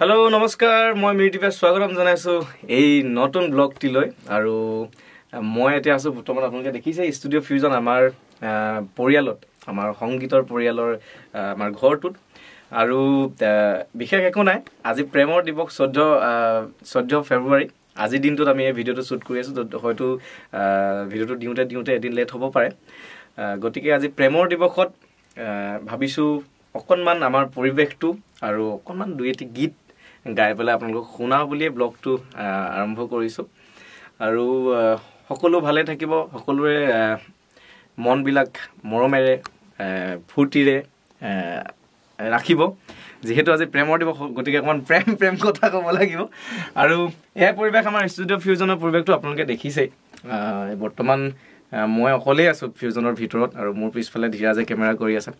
Hello নমস্কাৰ মই মিৰ্টিপে স্বাগতম জনাইছোঁ এই নতুন ব্লগটিলৈ আৰু মই এতিয়া আছোঁ বৰ্তমান আপোনালোকে দেখিছে ষ্টুডিঅ' ফিউজন আমাৰ পৰিয়ালত আমাৰ সংগীতৰ পৰিয়ালৰ আমাৰ ঘৰটোত। আৰু বিশেষ একো নাই আজি প্ৰেমৰ দিৱস চৈধ্য চৈধ্য ফেব্ৰুৱাৰী। আজিৰ দিনটোত আমি এই ভিডিঅ'টো শ্বুট কৰি আছোঁ য'ত হয়তো ভিডিঅ'টো দিওঁতে দিওঁতে এদিন লেট হ'ব পাৰে। গতিকে আজি প্ৰেমৰ দিৱসত ভাবিছোঁ অকণমান আমাৰ পৰিৱেশটো আৰু অকণমান দুই এটি গীত গাই পেলাই আপোনালোকক শুনাওঁ বুলিয়ে ব্লগটো আৰম্ভ কৰিছোঁ। আৰু সকলো ভালে থাকিব সকলোৰে মনবিলাক মৰমেৰে ফূৰ্তিৰে ৰাখিব। যিহেতু আজি প্ৰেমৰ দিৱস গতিকে অকণমান প্ৰেম প্ৰেম কথা ক'ব লাগিব। আৰু এয়া পৰিৱেশ আমাৰ ষ্টুডিঅ' ফিউজনৰ পৰিৱেশটো আপোনালোকে দেখিছেই। বৰ্তমান মই অকলেই আছোঁ ফিউজনৰ ভিতৰত আৰু মোৰ পিছফালে ধীৰাজে কেমেৰা কৰি আছে।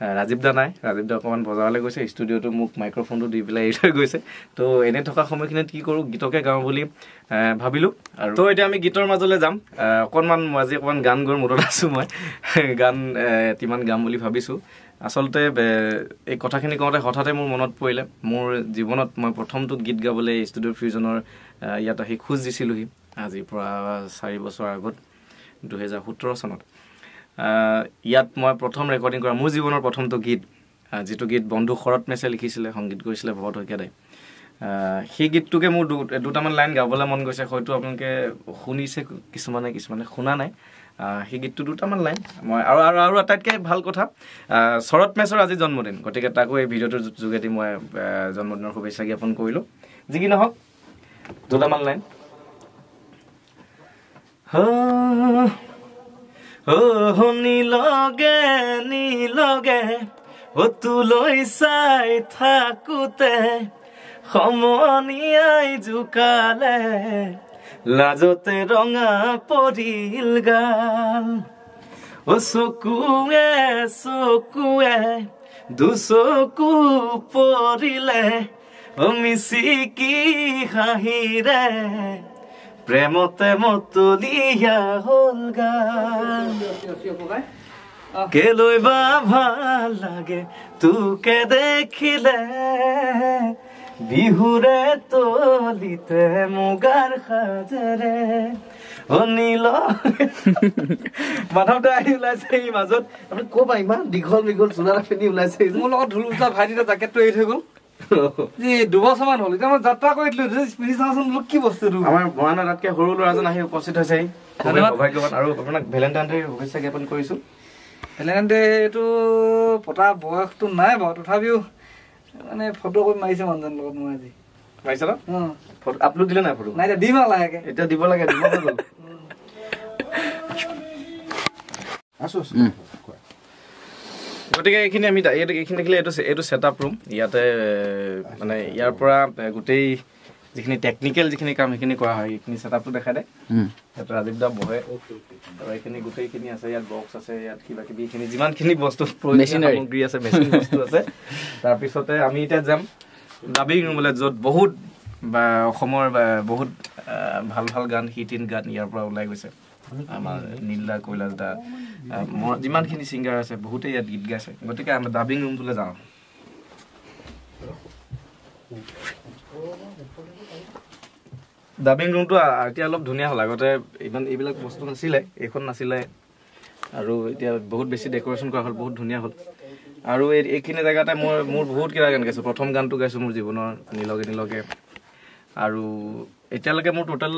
ৰাজীৱ দা নাই। ৰাজীৱ দা অকণমান বজাৰলৈ গৈছে ষ্টুডিঅ'টো মোক মাইক্ৰফোনটো দি পেলাই এৰি থৈ গৈছে। তো এনে থকা সময়খিনিত কি কৰোঁ গীতকে গাওঁ বুলি ভাবিলোঁ। আৰু তো এতিয়া আমি গীতৰ মাজলৈ যাম। অকণমান আজি অকণমান গান গোৱাৰ মুডত আছোঁ মই। গান এটিমান গাম বুলি ভাবিছোঁ। আচলতে এই কথাখিনি কওঁতে হঠাতে মোৰ মনত পৰিলে। মোৰ জীৱনত মই প্ৰথমটো গীত গাবলৈ ষ্টুডিঅ' ফিউজনৰ ইয়াত আহি খোজ দিছিলোঁহি। আজিৰ পৰা চাৰি বছৰ আগত দুহেজাৰ সোতৰ চনত। ইয়াত মই প্ৰথম ৰেকৰ্ডিং কৰা মোৰ জীৱনৰ প্ৰথমটো গীত যিটো গীত বন্ধু শৰৎ মেছে লিখিছিলে সংগীত কৰিছিলে ভৰত শইকীয়াদাই সেই গীতটোকে মোৰ দুটামান লাইন গাবলৈ মন গৈছে হয়তো আপোনালোকে শুনিছে কিছুমানে কিছুমানে শুনা নাই। সেই গীতটো দুটামান লাইন মই আৰু আৰু আৰু আটাইতকৈ ভাল কথা আহ, শৰৎ মেছৰ আজি জন্মদিন গতিকে তাকো এই ভিডিঅ'টোৰ যোগেদি মই জন্মদিনৰ শুভেচ্ছা জ্ঞাপন কৰিলোঁ। যি কি নহওক দুটামান লাইন। অ নীলগে নীলগে অ তোলৈ চাই থাকোতে সমনীয়াই জোকালে লাজতে ৰঙা পৰিল গাল। অ চকুৱে চকুৱে দুচকু পৰিলে অ মিচিকি হাঁহিৰে প্ৰেমতে মতলীয়া হ'ল কেলৈ বা ভাল লাগে তোকে দেখিলে। বিহুৰে তলিতে মুগাৰ সাজেৰে। অনিল। মাধৱ দা আহি ওলাইছে এই মাজত। আপুনি পৰা ইমান দীঘল দীঘল চোলা পিন্ধি ওলাইছে? মোৰ লগত ঢোল উঠা ভাইটিটা জেকেটটো এৰি থৈ গ'ল। দুবছৰমান হ'ল এতিয়া মই যাত্ৰা কৰি দিলো পিন্ধি চাওঁচোন বোলো কি বস্তুটো আমাৰ মৰাণৰ তাতকে সৰু ল'ৰাজন আহি উপস্থিত হৈছে। খুবেই ধন্যবাদ। সৌভাগ্যৱান। আৰু আপোনাক ভেলেণ্টাইন ডেৰ শুভেচ্ছা জ্ঞাপন কৰিছো। ভেলেণ্টাইন এইটো পতা বয়সটো নাই বাৰু তথাপিও মানে ফটো কৰি মাৰিছে মানুহজনৰ লগত মই আজি। ন? আপলোড দিলে নাই ফটো? নাই এতিয়া দিম আৰু লাহেকে। এতিয়া দিব লাগে দিব গ'ল আছো। গতিকে এইখিনি আমি এইখিনি দেখিলে এইটো এইটো ছেটআপ ৰুম ইয়াতে মানে ইয়াৰ পৰা গোটেই যিখিনি টেকনিকেল যিখিনি কাম সেইখিনি কৰা হয় এইখিনি ছেটআপটো দেখাই দে। ইয়াত ৰাজীৱ দা বহে। আৰু এইখিনি গোটেইখিনি আছে ইয়াত বক্স আছে ইয়াত কিবা কিবি এইখিনি যিমানখিনি বস্তু. সামগ্ৰী আছে মেচিন বস্তু আছে তাৰপিছতে আমি এতিয়া যাম ডাবিং ৰুমলৈ য'ত বহুত বা অসমৰ বহুত ভাল ভাল গান হিট ইন গান ইয়াৰ পৰা ওলাই গৈছে। আমাৰ নীলা কৈলাশ দা মোৰ- যিমানখিনি ছিংগাৰ আছে বহুতেই ইয়াত গীত গাইছে। গতিকে আমি ডাবিং ৰুমটোলৈ যাওঁ। ডাবিং ৰুমটো এতিয়া অলপ ধুনীয়া হ'ল। আগতে ইমান এইবিলাক বস্তু নাছিলে এইখন নাছিলে। আৰু এতিয়া বহুত বেছি ডেক'ৰেশ্যন কৰা হ'ল বহুত ধুনীয়া হ'ল। আৰু এই এইখিনি জেগাতে মই মোৰ বহুত কিবা গান গাইছোঁ। প্ৰথম গানটো গাইছোঁ মোৰ জীৱনৰ নীলকে নীলকে। আৰু এতিয়ালৈকে মোৰ টোটেল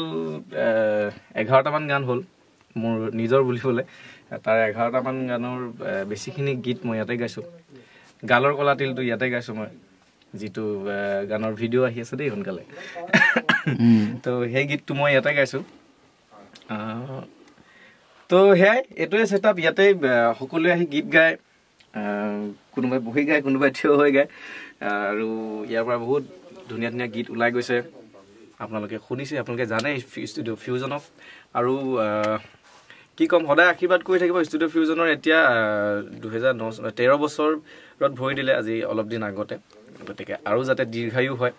এঘাৰটামান গান হ'ল। মোৰ নিজৰ বুলিবলৈ তাৰ এঘাৰটামান গানৰ বেছিখিনি গীত মই ইয়াতে গাইছোঁ। গালৰ কলা তিলটো ইয়াতে গাইছোঁ মই যিটো গানৰ ভিডিঅ' আহি আছে দেই সোনকালে। তো সেই গীতটো মই ইয়াতে গাইছোঁ। তো সেয়াই এইটোৱে ছেটআপ ইয়াতে সকলোৱে আহি গীত গায় কোনোবাই বহি গায় কোনোবাই থিয় হৈ গায় আৰু ইয়াৰ পৰা বহুত ধুনীয়া ধুনীয়া গীত ওলাই গৈছে। আপোনালোকে শুনিছে আপোনালোকে জানে ষ্টুডিঅ' ফিউজনক আৰু কি ক'ম সদায় আশীৰ্বাদ কৰি থাকিব ষ্টুডিঅ' ফিউজনৰ এতিয়া দুহেজাৰ ন তেৰ বছৰত ভৰি দিলে আজি অলপ দিন আগতে। গতিকে আৰু যাতে দীৰ্ঘায়ু হয়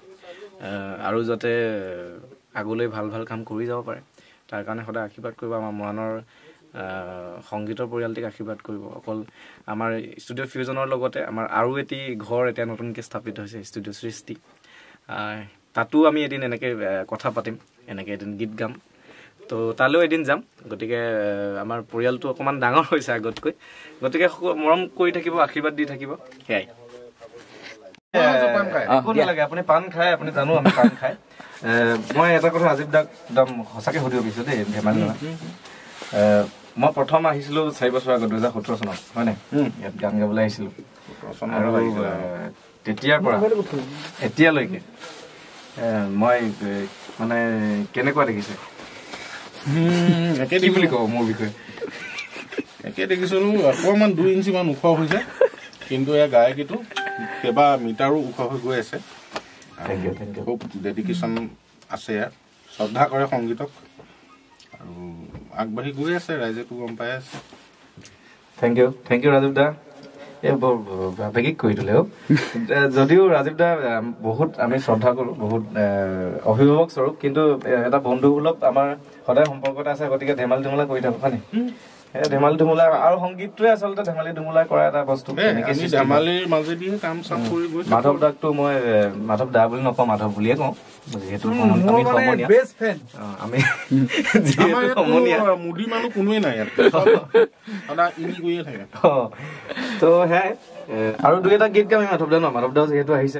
আৰু যাতে আগলৈ ভাল ভাল কাম কৰি যাব পাৰে তাৰ কাৰণে সদায় আশীৰ্বাদ কৰিব আমাৰ মৰাণৰ সংগীতৰ পৰিয়ালটিক আশীৰ্বাদ কৰিব। অকল আমাৰ ষ্টুডিঅ' ফিউজনৰ লগতে আমাৰ আৰু এটি ঘৰ এতিয়া নতুনকৈ স্থাপিত হৈছে ষ্টুডিঅ' সৃষ্টি তাতো আমি এদিন এনেকৈ কথা পাতিম এনেকৈ এদিন গীত গাম। তো তালৈও এদিন যাম। গতিকে আমাৰ পৰিয়ালটো অকণমান ডাঙৰ হৈছে আগতকৈ। গতিকে মৰম কৰি থাকিব আশীৰ্বাদ দি থাকিব। সেয়াই। পাণ খায়? একো নালাগে? আপুনি পাণ খায় আপুনি জানো আমি পাণ খায়। এ, মই এটা কথা ৰাজীৱ দাক একদম সঁচাকৈ সুধিব বিচাৰিছোঁ দেই ধেমালি নহয়। মই প্ৰথম আহিছিলোঁ চাৰি বছৰ আগত দুহেজাৰ সোতৰ চনত হয় নাই? ইয়াত গান গাবলৈ আহিছিলোঁ। আৰু তেতিয়াৰ পৰা এতিয়ালৈকে মই মানে কেনেকুৱা দেখিছে? একে কি বুলি ক'ব মোৰ বিষয়ে একে দেখিছিলোঁ অকণমান দুই ইঞ্চিমান ওখ হৈছে কিন্তু গায়কীটো কেইবা মিটাৰো ওখ হৈ গৈ আছে খুব ডেডিকেশ্যন আছে ইয়াত শ্ৰদ্ধা কৰে সংগীতক আৰু আগবাঢ়ি গৈ আছে ৰাইজেতো গম পাই আছে thank you thank you Rajib da এই বৰ আৱেগিক কৰি দিলে অ' এ, যদিও ৰাজীৱ দা বহুত আমি শ্ৰদ্ধা কৰোঁ বহুত অভিভাৱক স্বৰূপ কিন্তু এটা বন্ধুসুলভ আমাৰ সদায় সম্পৰ্ক এটা আছে গতিকে ধেমালি ধুমুলা কৰি থাকোঁ হয় নি? এই ধেমালি ধুমুলা আৰু সংগীতটোৱে আচলতে ধেমালি ধুমুলা কৰা এটা বস্তু। মাধৱ দাকতো মই মাধৱ দা বুলি নকওঁ মাধৱ বুলিয়ে কওঁ। যিহেতু আমি তো সেয়াই আৰু দুই এটা গীত গাম মাধৱ দা ন মাধৱ দা যিহেতু আহিছে।